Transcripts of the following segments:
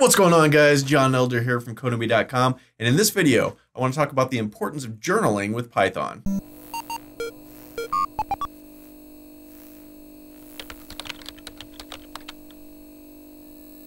What's going on guys? John Elder here from Codemy.com and in this video I want to talk about the importance of journaling with Python.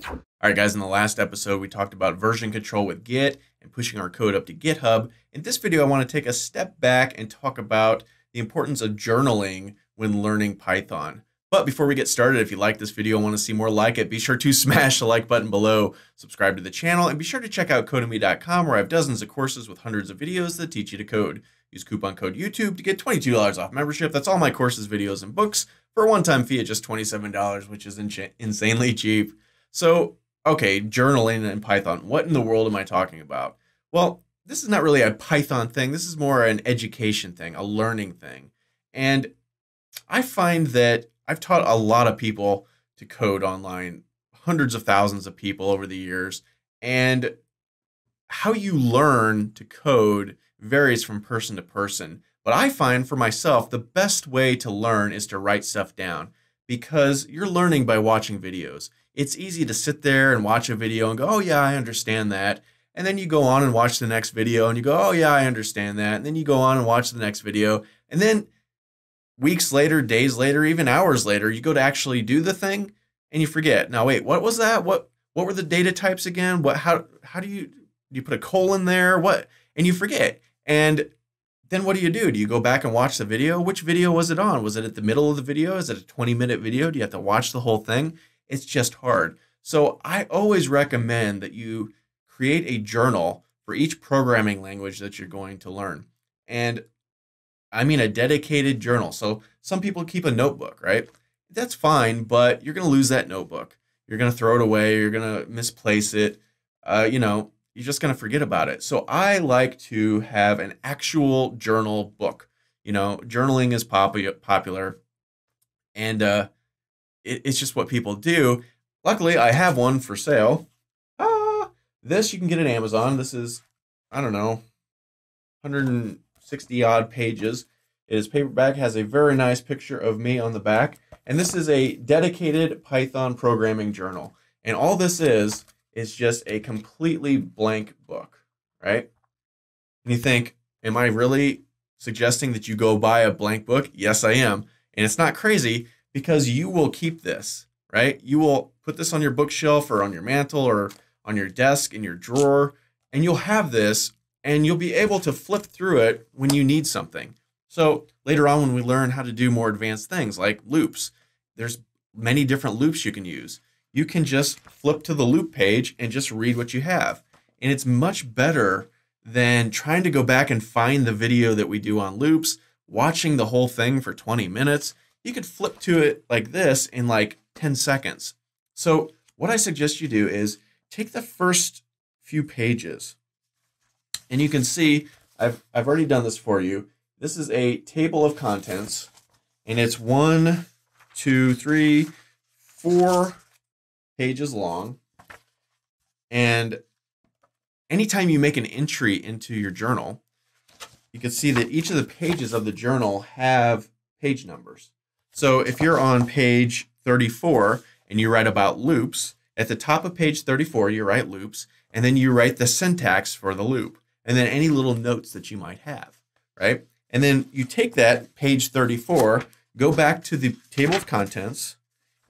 Alright guys, in the last episode we talked about version control with Git and pushing our code up to GitHub. In this video I want to take a step back and talk about the importance of journaling when learning Python. But before we get started, if you like this video and want to see more like it, be sure to smash the like button below, subscribe to the channel, and be sure to check out Codemy.com where I have dozens of courses with hundreds of videos that teach you to code. Use coupon code YouTube to get $22 off membership. That's all my courses, videos, and books for a one-time fee at just $27, which is insanely cheap. So, okay, journaling in Python. What in the world am I talking about? Well, this is not really a Python thing. This is more an education thing, a learning thing. And I find that I've taught a lot of people to code online, hundreds of thousands of people over the years. And how you learn to code varies from person to person. But I find for myself, the best way to learn is to write stuff down because you're learning by watching videos. It's easy to sit there and watch a video and go, oh, yeah, I understand that. And then you go on and watch the next video and you go, oh, yeah, I understand that. And then you go on and watch the next video. And then weeks later, days later, even hours later, you go to actually do the thing and you forget. Now, wait, what was that? What what were the data types again? What how how do you do you put a colon there? What and you forget. And then what do you do? Do you go back and watch the video? Which video was it on? Was it at the middle of the video? Is it a 20 minute video? Do you have to watch the whole thing? It's just hard. So I always recommend that you create a journal for each programming language that you're going to learn. And I mean a dedicated journal. So some people keep a notebook, right? That's fine, but you're going to lose that notebook. You're going to throw it away. You're going to misplace it. Uh, you know, you're just going to forget about it. So I like to have an actual journal book. You know, journaling is pop- popular, and uh, it, it's just what people do. Luckily, I have one for sale. Ah, this you can get at Amazon. This is, I don't know, 100 60 odd pages. It is paperback, has a very nice picture of me on the back. And this is a dedicated Python programming journal. And all this is, is just a completely blank book, right? And you think, am I really suggesting that you go buy a blank book? Yes, I am. And it's not crazy because you will keep this, right? You will put this on your bookshelf or on your mantle or on your desk in your drawer, and you'll have this and you'll be able to flip through it when you need something. So later on, when we learn how to do more advanced things like loops, there's many different loops you can use. You can just flip to the loop page and just read what you have. And it's much better than trying to go back and find the video that we do on loops, watching the whole thing for 20 minutes. You could flip to it like this in like 10 seconds. So what I suggest you do is take the first few pages and you can see, I've, I've already done this for you. This is a table of contents, and it's one, two, three, four pages long. And anytime you make an entry into your journal, you can see that each of the pages of the journal have page numbers. So if you're on page 34 and you write about loops, at the top of page 34, you write loops, and then you write the syntax for the loop and then any little notes that you might have, right? And then you take that page 34, go back to the table of contents,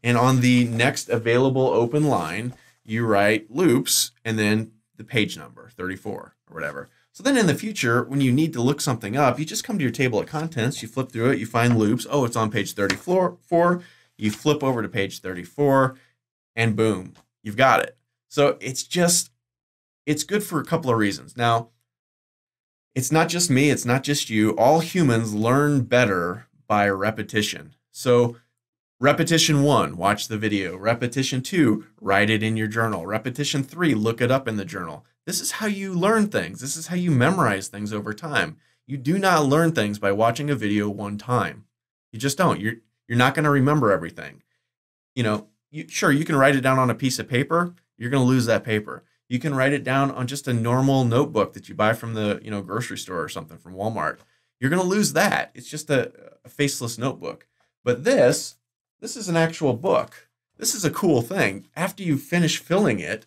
and on the next available open line, you write loops and then the page number 34 or whatever. So then in the future, when you need to look something up, you just come to your table of contents, you flip through it, you find loops. Oh, it's on page 34. You flip over to page 34, and boom, you've got it. So it's just, it's good for a couple of reasons. Now, it's not just me, it's not just you. All humans learn better by repetition. So, repetition one, watch the video. Repetition two, write it in your journal. Repetition three, look it up in the journal. This is how you learn things. This is how you memorize things over time. You do not learn things by watching a video one time. You just don't. You're you're not going to remember everything. You know, you, sure you can write it down on a piece of paper. You're going to lose that paper. You can write it down on just a normal notebook that you buy from the you know grocery store or something from Walmart. You're going to lose that. It's just a, a faceless notebook. But this, this is an actual book. This is a cool thing. After you finish filling it,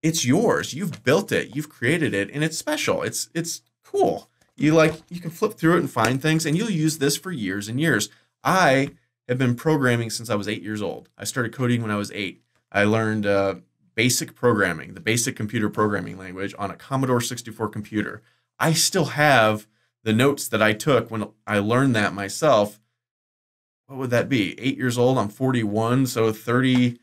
it's yours. You've built it, you've created it, and it's special. It's it's cool. You like you can flip through it and find things, and you'll use this for years and years. I have been programming since I was eight years old. I started coding when I was eight. I learned uh, basic programming, the basic computer programming language on a Commodore 64 computer. I still have the notes that I took when I learned that myself. What would that be? Eight years old. I'm 41, so 30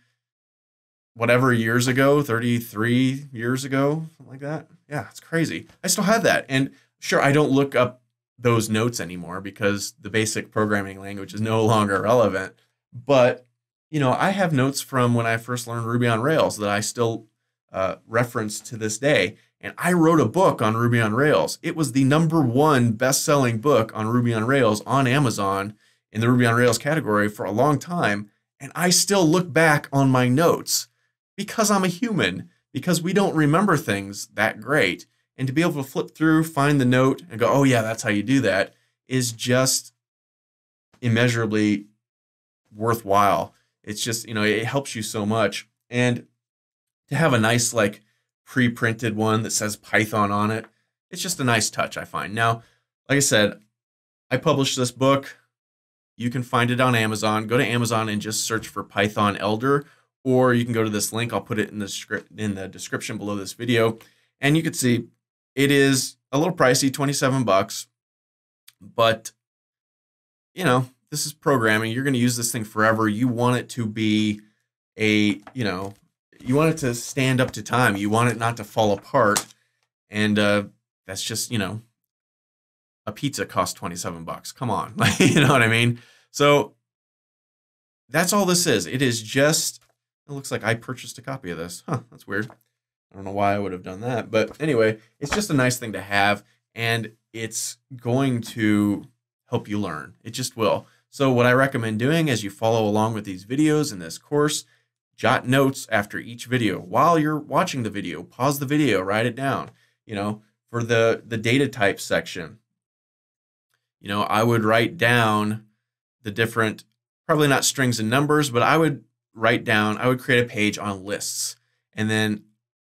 whatever years ago, 33 years ago, something like that. Yeah, it's crazy. I still have that. And sure, I don't look up those notes anymore because the basic programming language is no longer relevant. But, you know, I have notes from when I first learned Ruby on Rails that I still uh, reference to this day. And I wrote a book on Ruby on Rails. It was the number one best selling book on Ruby on Rails on Amazon in the Ruby on Rails category for a long time. And I still look back on my notes because I'm a human, because we don't remember things that great. And to be able to flip through, find the note, and go, oh, yeah, that's how you do that, is just immeasurably worthwhile. It's just, you know, it helps you so much. And to have a nice, like, pre printed one that says Python on it, it's just a nice touch, I find. Now, like I said, I published this book. You can find it on Amazon. Go to Amazon and just search for Python Elder or you can go to this link. I'll put it in the script in the description below this video, and you can see it is a little pricey, 27 bucks, but you know, this is programming. You're going to use this thing forever. You want it to be a, you know, you want it to stand up to time. You want it not to fall apart. And uh, that's just, you know, a pizza costs 27 bucks. Come on. you know what I mean? So that's all this is. It is just it looks like I purchased a copy of this. Huh, that's weird. I don't know why I would have done that. But anyway, it's just a nice thing to have, and it's going to help you learn. It just will. So, what I recommend doing as you follow along with these videos in this course, jot notes after each video. While you're watching the video, pause the video, write it down. You know, for the, the data type section, you know, I would write down the different, probably not strings and numbers, but I would write down, I would create a page on lists. And then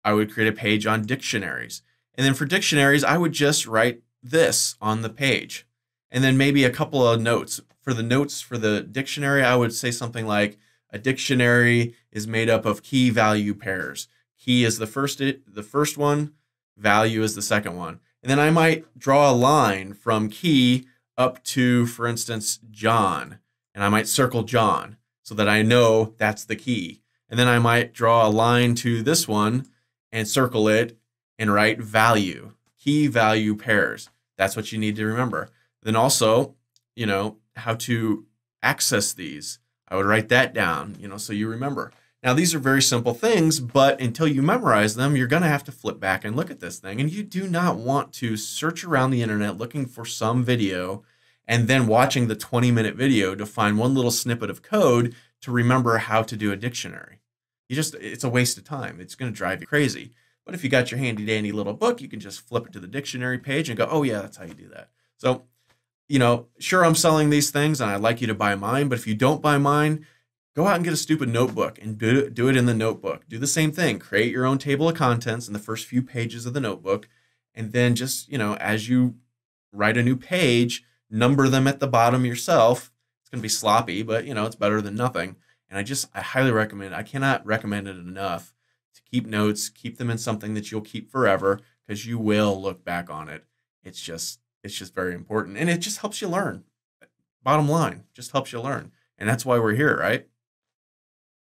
I would create a page on dictionaries. And then for dictionaries, I would just write this on the page. And then maybe a couple of notes. For the notes for the dictionary, I would say something like a dictionary is made up of key value pairs. Key is the first the first one, value is the second one. And then I might draw a line from key up to, for instance, John. And I might circle John so that I know that's the key. And then I might draw a line to this one and circle it and write value, key value pairs. That's what you need to remember. Then also, you know, how to access these. I would write that down, you know, so you remember. Now, these are very simple things, but until you memorize them, you're going to have to flip back and look at this thing. And you do not want to search around the internet looking for some video and then watching the 20 minute video to find one little snippet of code to remember how to do a dictionary. You just, it's a waste of time. It's going to drive you crazy. But if you got your handy dandy little book, you can just flip it to the dictionary page and go, oh, yeah, that's how you do that. So, you know, sure, I'm selling these things and I'd like you to buy mine. But if you don't buy mine, go out and get a stupid notebook and do it, do it in the notebook. Do the same thing. Create your own table of contents in the first few pages of the notebook. And then just, you know, as you write a new page, number them at the bottom yourself. It's going to be sloppy, but you know, it's better than nothing. And I just, I highly recommend, I cannot recommend it enough to keep notes, keep them in something that you'll keep forever because you will look back on it. It's just, it's just very important. And it just helps you learn. Bottom line, just helps you learn. And that's why we're here, right?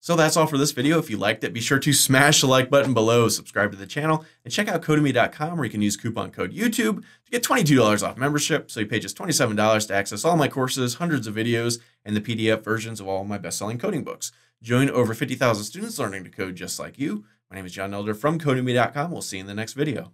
So that's all for this video. If you liked it, be sure to smash the like button below, subscribe to the channel, and check out Codemy.com where you can use coupon code YouTube to get $22 off membership. So you pay just $27 to access all my courses, hundreds of videos, and the PDF versions of all my best-selling coding books. Join over 50,000 students learning to code just like you. My name is John Elder from Codemy.com. We'll see you in the next video.